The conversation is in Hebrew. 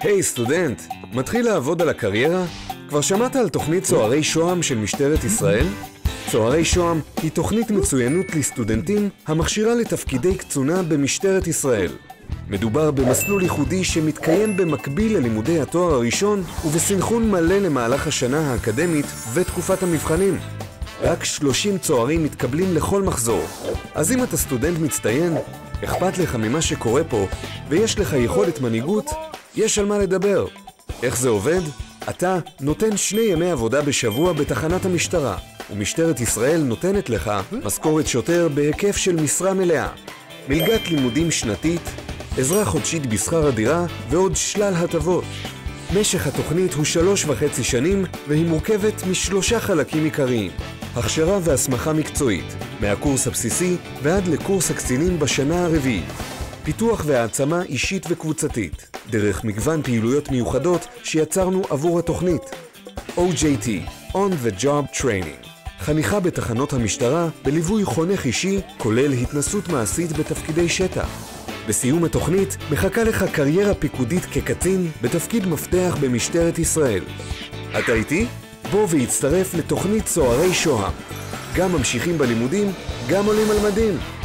היי סטודנט, מתחיל לעבוד על הקריירה? כבר שמעת על תוכנית צוערי שוהם של משטרת ישראל? צוערי שוהם היא תוכנית מצוינות לסטודנטים המכשירה לתפקידי קצונה במשטרת ישראל. מדובר במסלול ייחודי שמתקיים במקביל ללימודי התואר הראשון ובסנכרון מלא למהלך השנה האקדמית ותקופת המבחנים. רק 30 צוערים מתקבלים לכל מחזור. אז אם אתה סטודנט מצטיין, אכפת לך ממה שקורה פה, ויש לך יכולת מנהיגות, יש על מה לדבר. איך זה עובד? אתה נותן שני ימי עבודה בשבוע בתחנת המשטרה, ומשטרת ישראל נותנת לך משכורת שוטר בהיקף של משרה מלאה, מלגת לימודים שנתית, עזרה חודשית בשכר הדירה ועוד שלל הטבות. משך התוכנית הוא שלוש וחצי שנים והיא מורכבת משלושה חלקים עיקריים הכשרה והסמכה מקצועית, מהקורס הבסיסי ועד לקורס הקצינים בשנה הרביעית פיתוח והעצמה אישית וקבוצתית, דרך מגוון פעילויות מיוחדות שיצרנו עבור התוכנית OJT, On the Job Training חניכה בתחנות המשטרה בליווי חונך אישי, כולל התנסות מעשית בתפקידי שטח בסיום התוכנית מחכה לך קריירה פיקודית כקצין בתפקיד מפתח במשטרת ישראל. אתה איתי? בוא והצטרף לתוכנית צוערי שוהם. גם ממשיכים בלימודים, גם עולים על מדים.